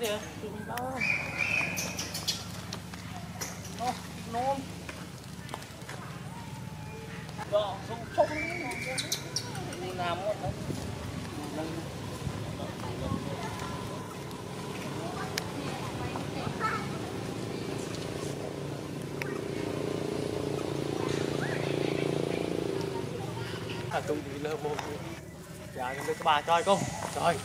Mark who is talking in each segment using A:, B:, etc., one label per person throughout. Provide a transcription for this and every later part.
A: kìa. Bao nó nó đó
B: không. Không làm à, một
A: à tung đi lơ mồm dạ nhưng các bà coi không? Trời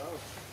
B: Ciao.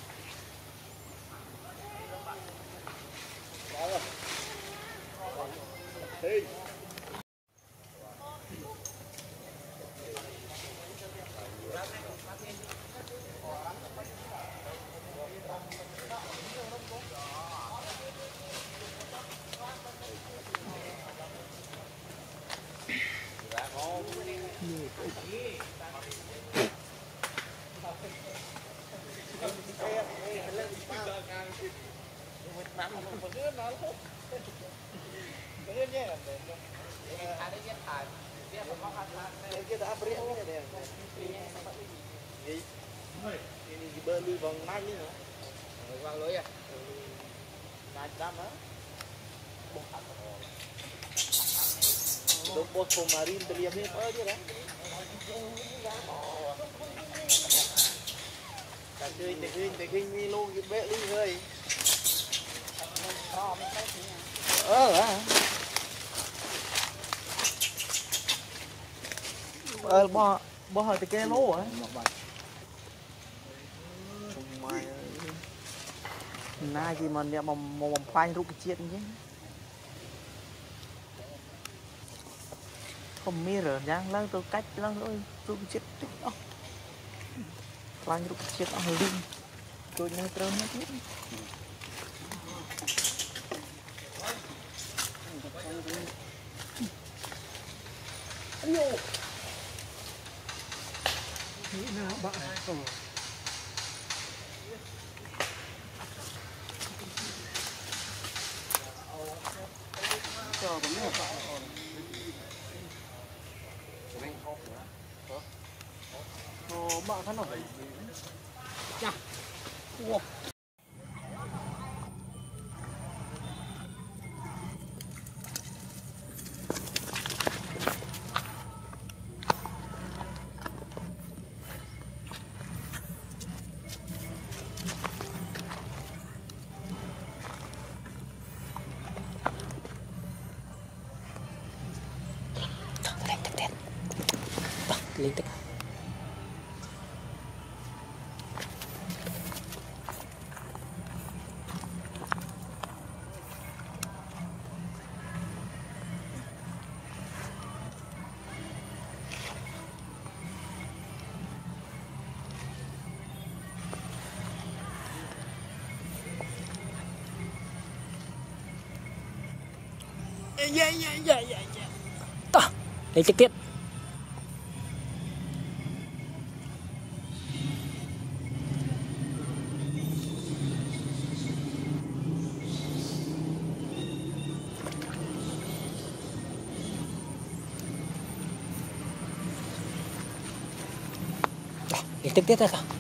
B: ពូម៉ារីនទលៀមនេះអើទៀតហ៎តែឃើញតែឃើញតែឃើញមានលោកយបេលីហើយ
A: អើហ៎អើបោះបោះឲ្យតែគេលោហ៎ណាយីមកអ្នកមកបំផ្លាញរុក្ខជាតិអញ្ចឹង ក៏មានយ៉ាងឡើងទៅកាច់ឡើងអើយរូបជាតិតិចអស់ខ្លាញ់រូបជាតិអស់លីងដូចនៅត្រូវមកទៀត
C: យោនេះណាបាក់អូចូលបង
D: នេះ
E: dạ dạ dạ dạ to lấy trực tiếp Để, trực tiếp ra sao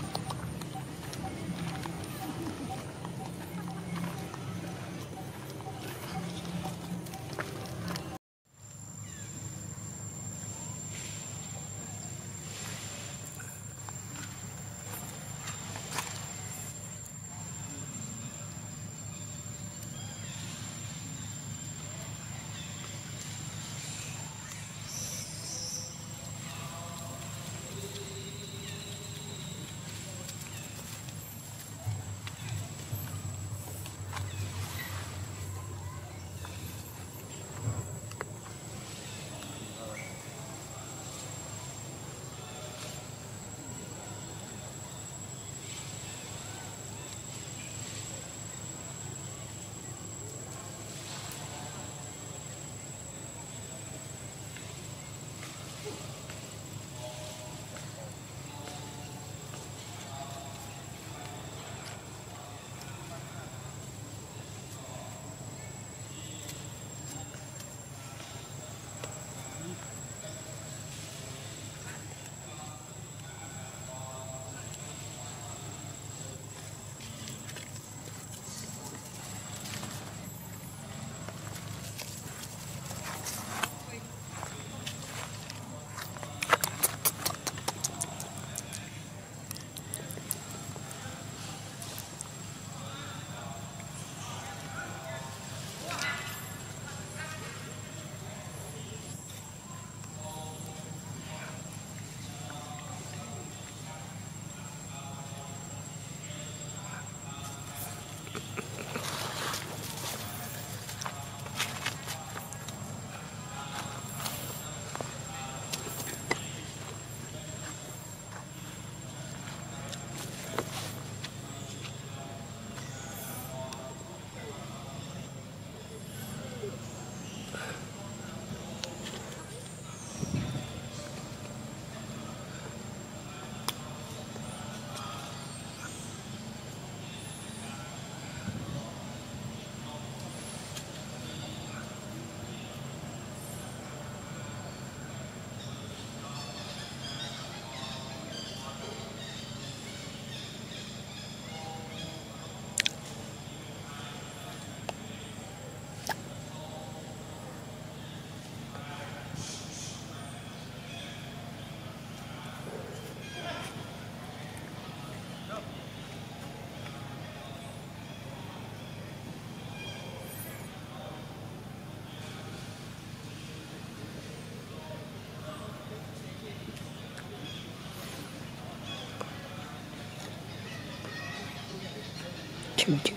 E: чуть.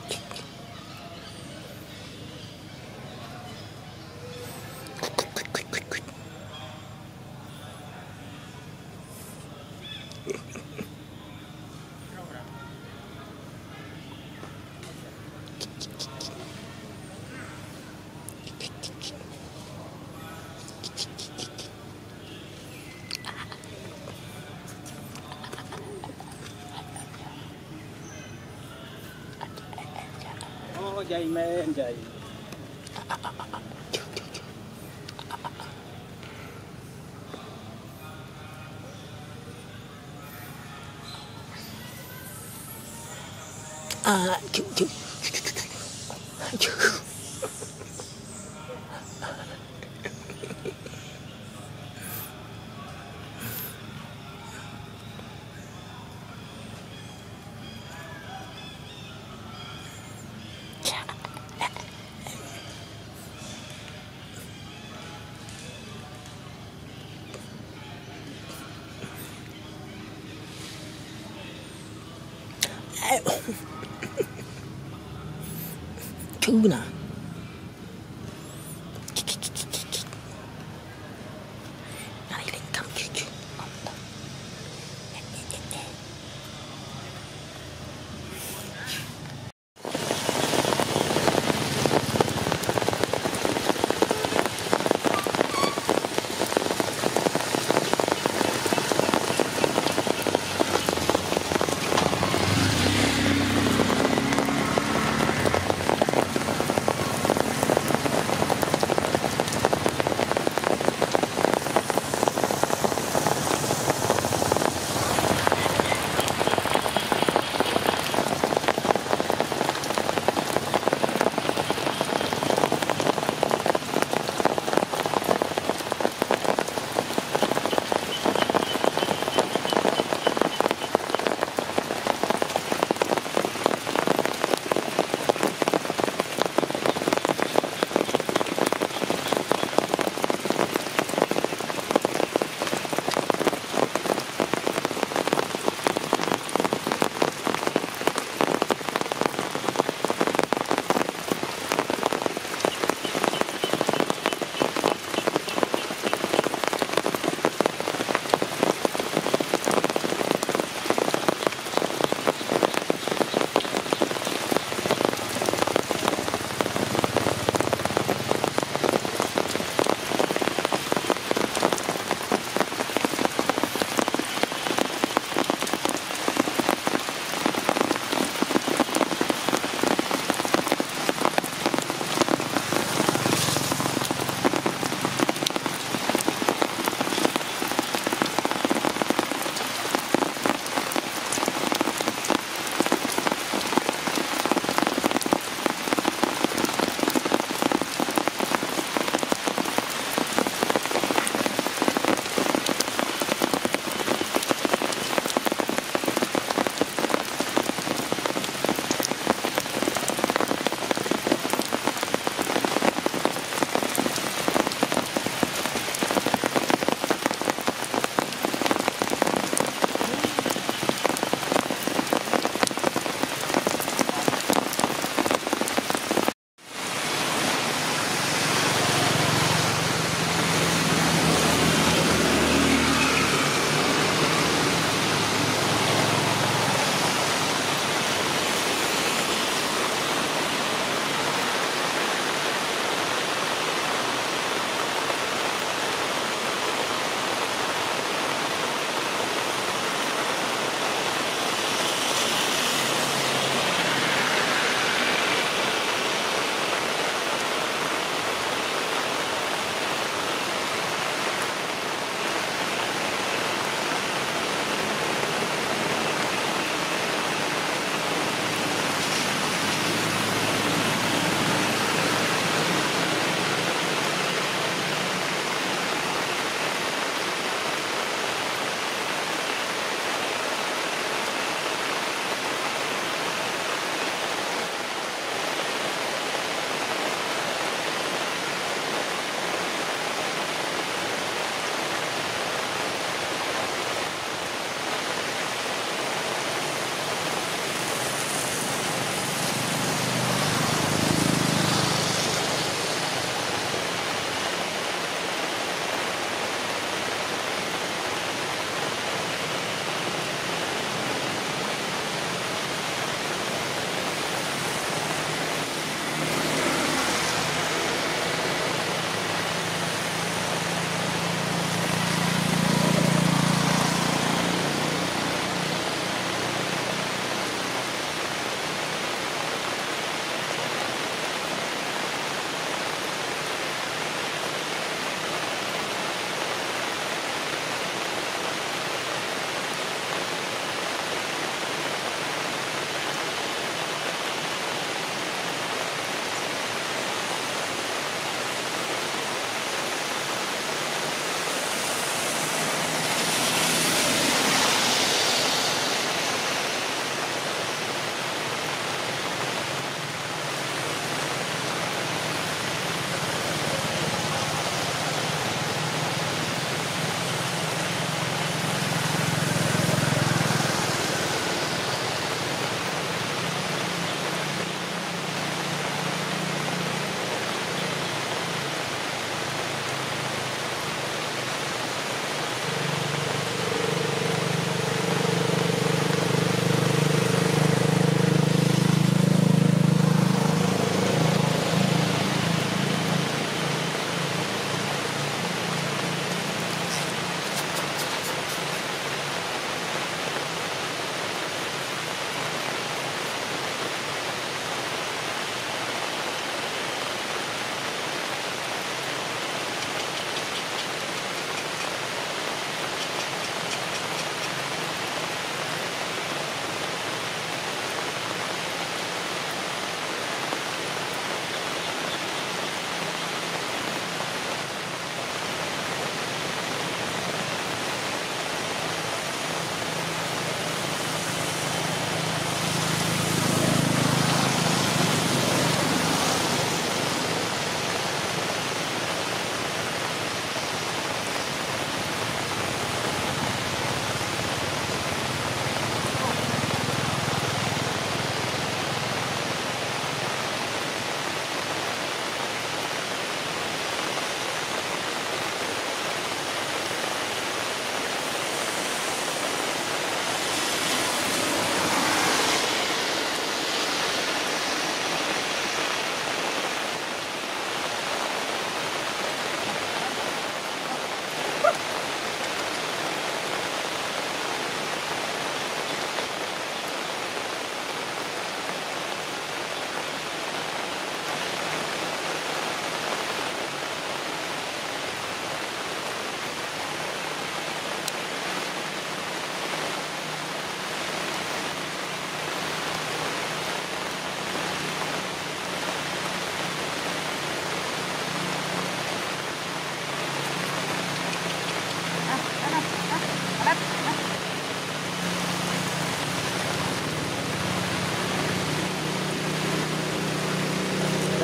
D: Dây mê anh chị. Men
E: à chừng chừng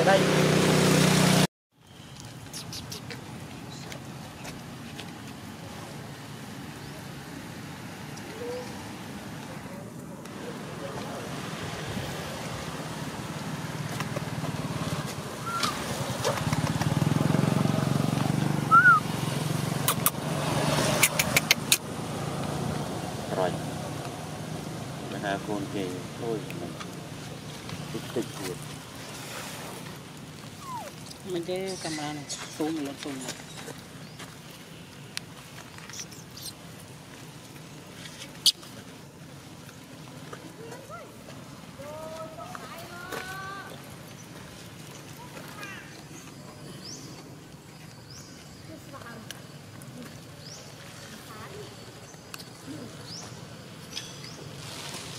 A: 带
C: កាមេរ៉ានឹងស៊ូមលុនស៊ូមមក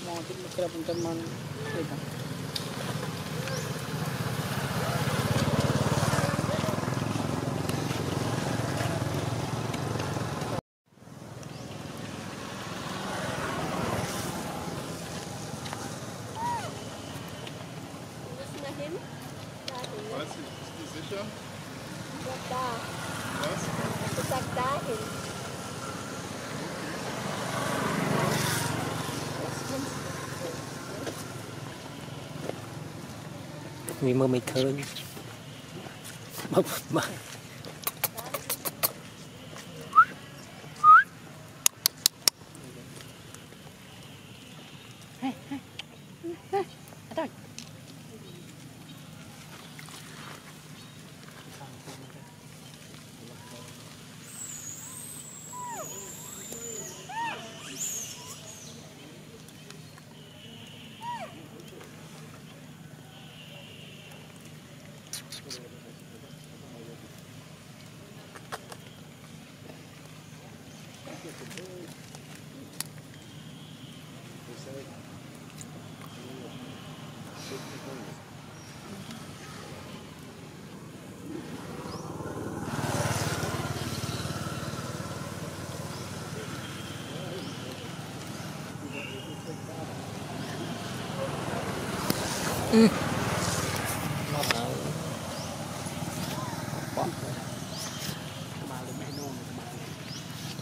C: មកជិះមកក្របមិនទៅមក Dahin. ne? Was? Ist die sicher? Ja, da. Was? Ich sag dahin.
E: វាមើលមិនឃើ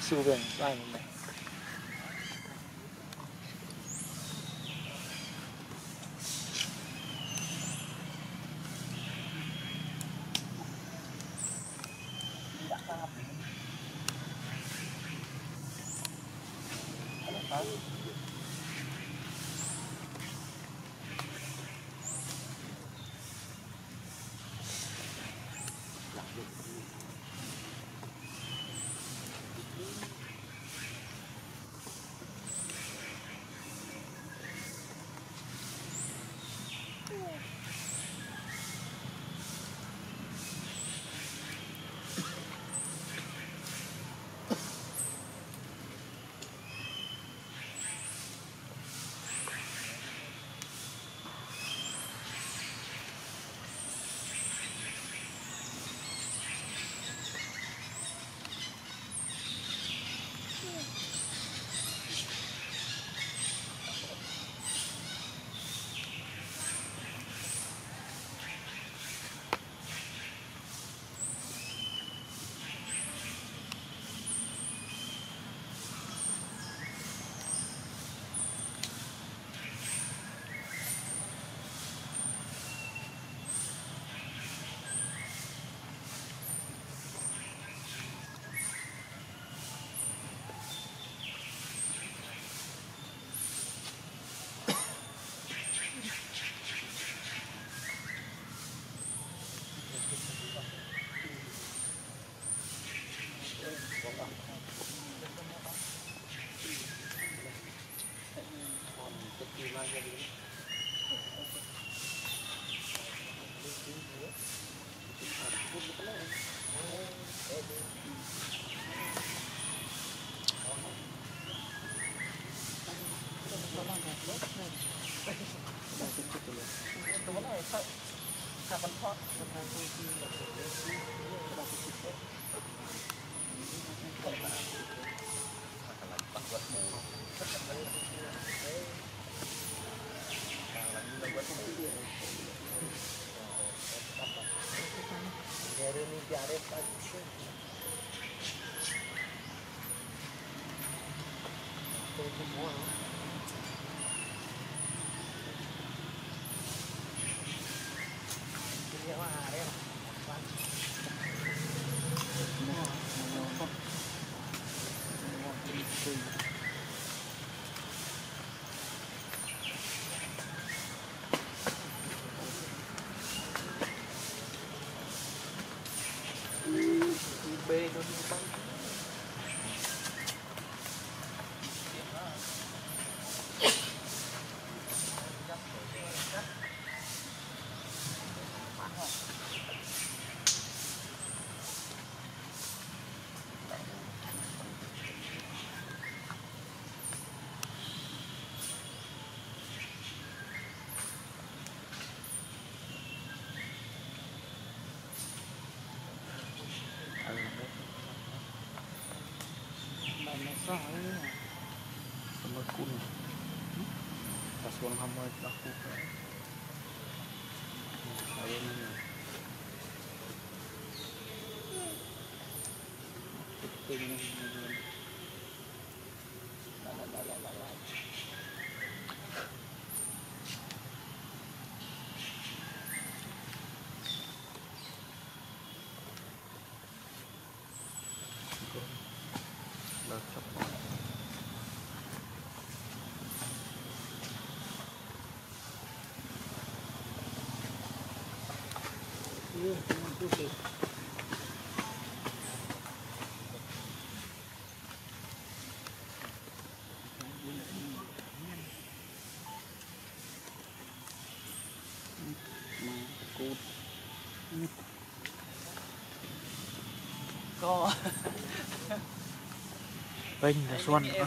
D: Sylvan, Simon.
F: Dari ini jaret.
C: Kuno. Tapos walang hamad Das ka. Ayaw na yun.
D: Ito na. Cút có. Bên là xuân
E: nữa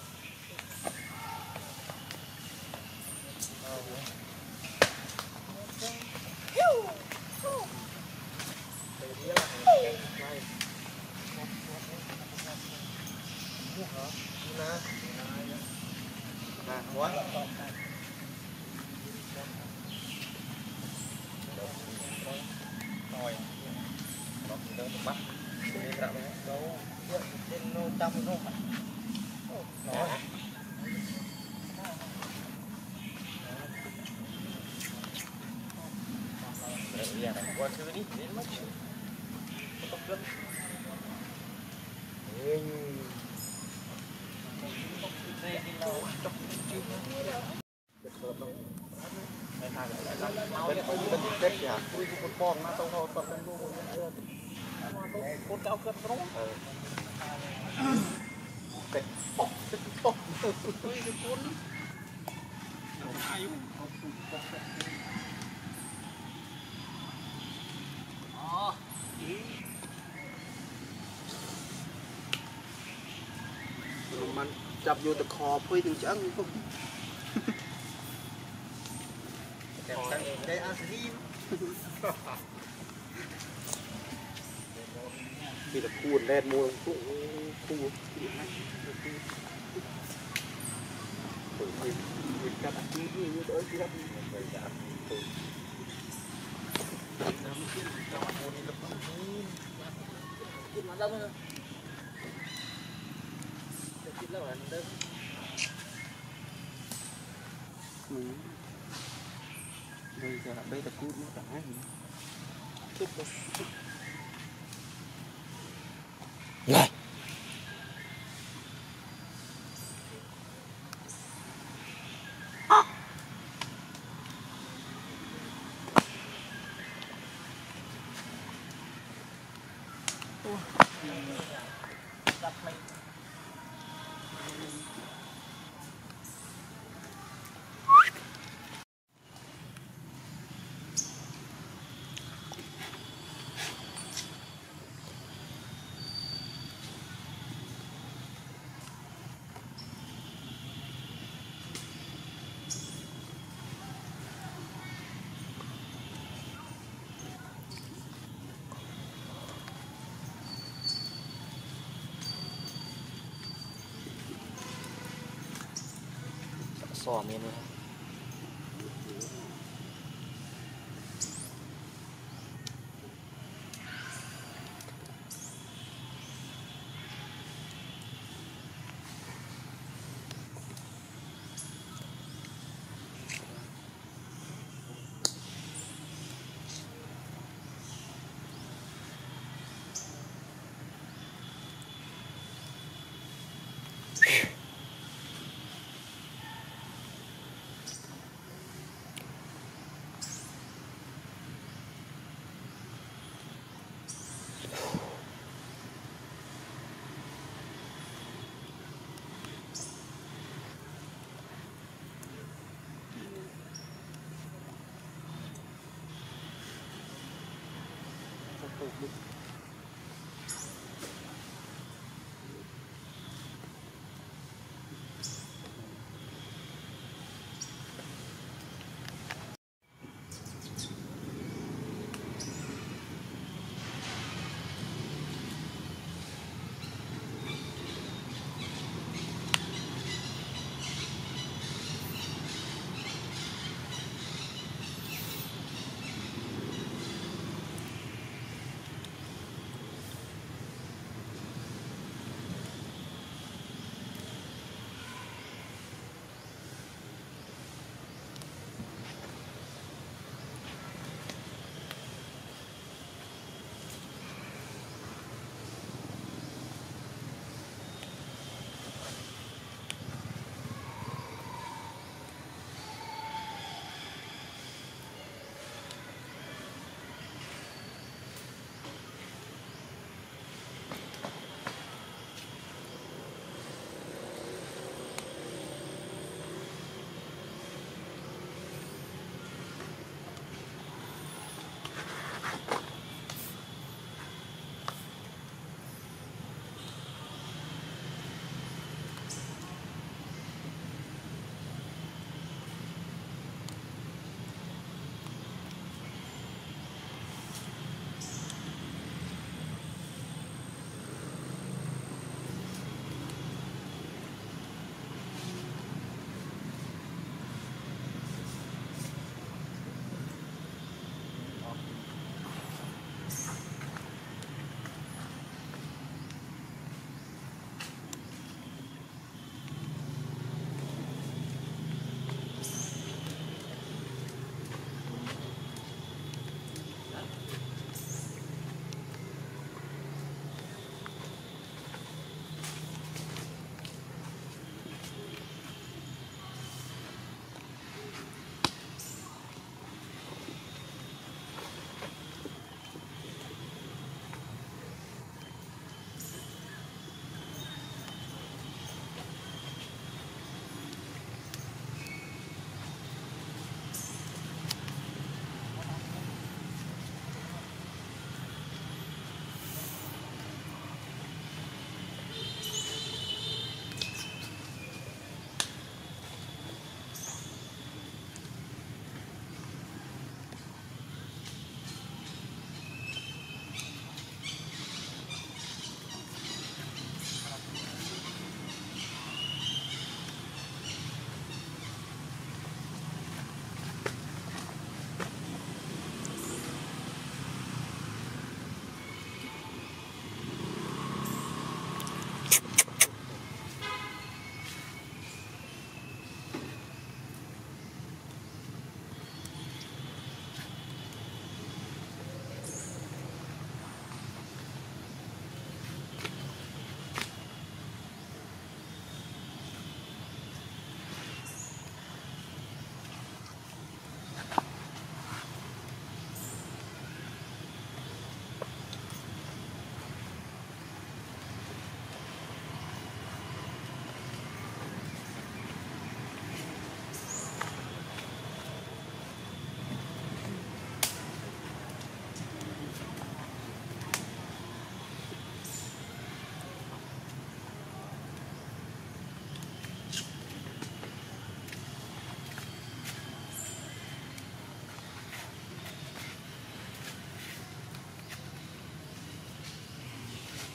B: បងណាទៅហោគាត់ទាំងនោះគាត់គាត់
A: កៅគាត់ត្រង់
F: កិច្ចបុកកិច្ចបុកអើយគុណ
D: អាយុអូរមន្ចាប់យកតខភុយទាំងឆ្អឹងពុក
B: តែតែ
A: អាស៊ី thì
D: bị mạnh từ mình
B: mình cắt giờ là bây giờ cút nó cả hai
E: Này. สอบเมนูครับ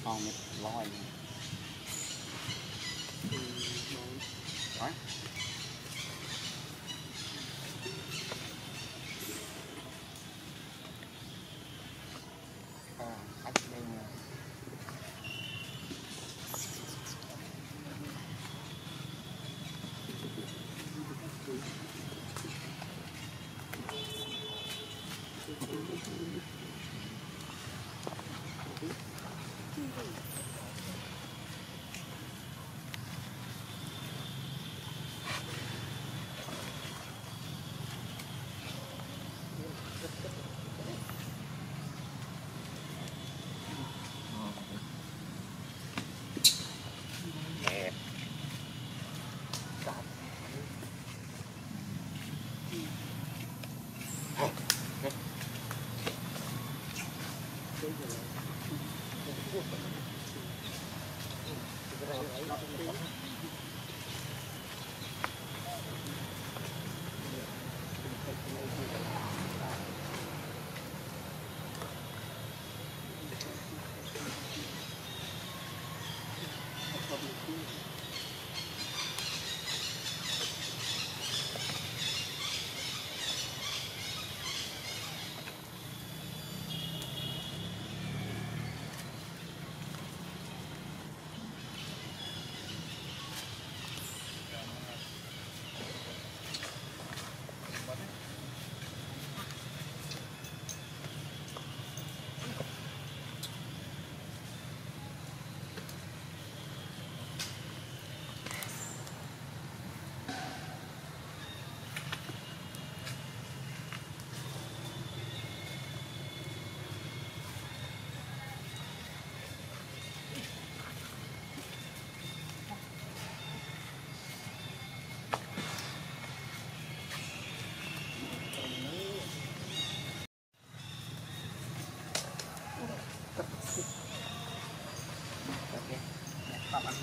F: comet lying.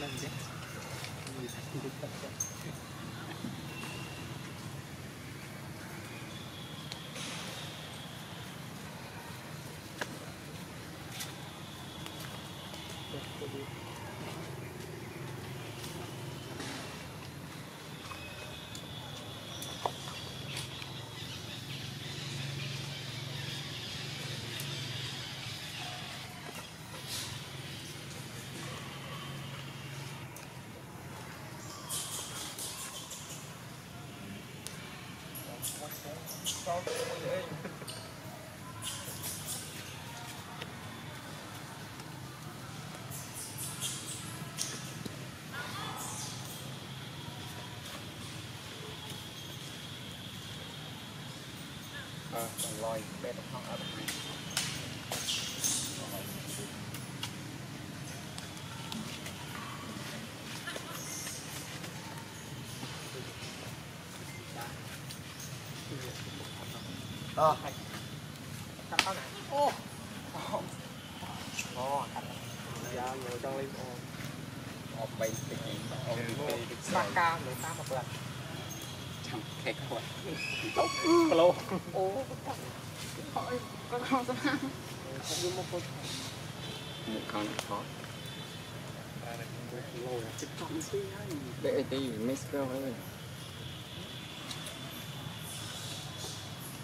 D: Amen. Sao không có gì
F: Ờ, lòi bét ờ. Cắt tao này ô. Ngon
A: dạ ngồi trong lim ô
F: ông bay cái gì mà ông đi được sao
B: ca người ta một lần. Chẳng kẹt quá tốt.
A: Lô
C: ô cắt hỏi con không sao không biết một
F: con
D: để tí mấy spell ấy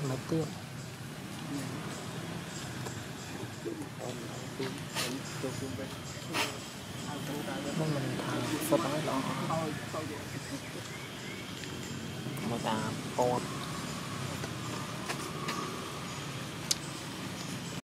E: 没得